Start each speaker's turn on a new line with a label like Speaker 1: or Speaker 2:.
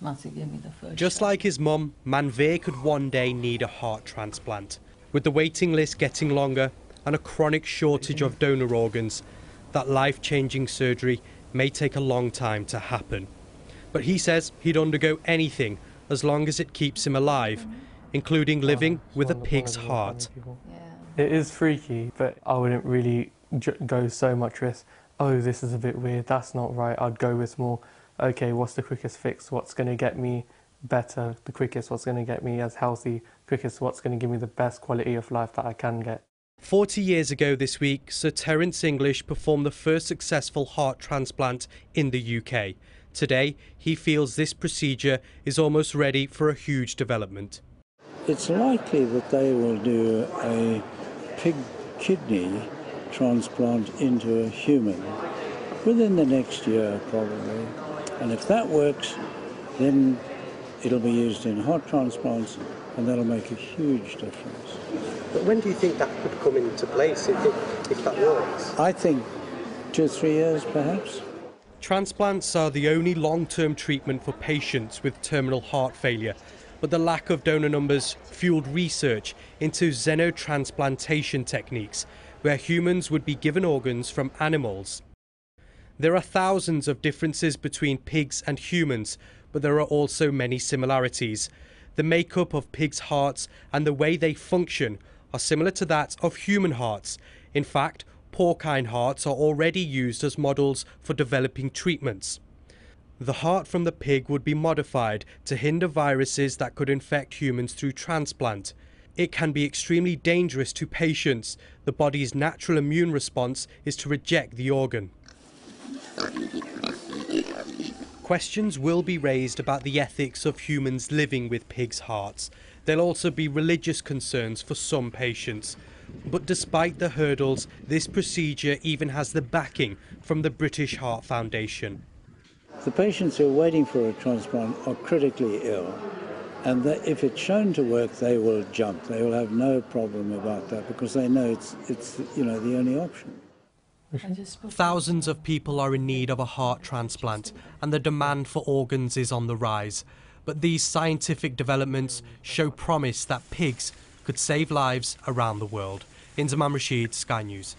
Speaker 1: when Matty gave me the first
Speaker 2: Just
Speaker 1: shot.
Speaker 2: like his mum, Manveer could one day need a heart transplant. With the waiting list getting longer and a chronic shortage of donor organs, that life changing surgery may take a long time to happen. But he says he'd undergo anything as long as it keeps him alive, including living with a pig's heart.
Speaker 3: It is freaky, but I wouldn't really go so much risk. Oh, this is a bit weird. That's not right. I'd go with more. Okay, what's the quickest fix? What's going to get me better? The quickest. What's going to get me as healthy? Quickest. What's going to give me the best quality of life that I can get?
Speaker 2: 40 years ago this week, Sir Terence English performed the first successful heart transplant in the UK. Today, he feels this procedure is almost ready for a huge development.
Speaker 4: It's likely that they will do a pig kidney transplant into a human within the next year, probably. And if that works, then it'll be used in heart transplants, and that'll make a huge difference.
Speaker 2: But when do you think that could come into place if, if that works?
Speaker 4: I think two or three years, perhaps.
Speaker 2: Transplants are the only long term treatment for patients with terminal heart failure, but the lack of donor numbers fueled research into xenotransplantation techniques, where humans would be given organs from animals. There are thousands of differences between pigs and humans, but there are also many similarities. The makeup of pigs' hearts and the way they function are similar to that of human hearts. In fact, porcine hearts are already used as models for developing treatments. The heart from the pig would be modified to hinder viruses that could infect humans through transplant. It can be extremely dangerous to patients. The body's natural immune response is to reject the organ. Questions will be raised about the ethics of humans living with pigs' hearts. There'll also be religious concerns for some patients. But despite the hurdles, this procedure even has the backing from the British Heart Foundation.
Speaker 4: The patients who are waiting for a transplant are critically ill, and if it's shown to work, they will jump. They will have no problem about that because they know it's, it's you know, the only option.
Speaker 1: I just spoke to
Speaker 2: Thousands of people are in need of a heart transplant, and the demand for organs is on the rise. But these scientific developments show promise that pigs could save lives around the world. Inzamam Rashid, Sky News.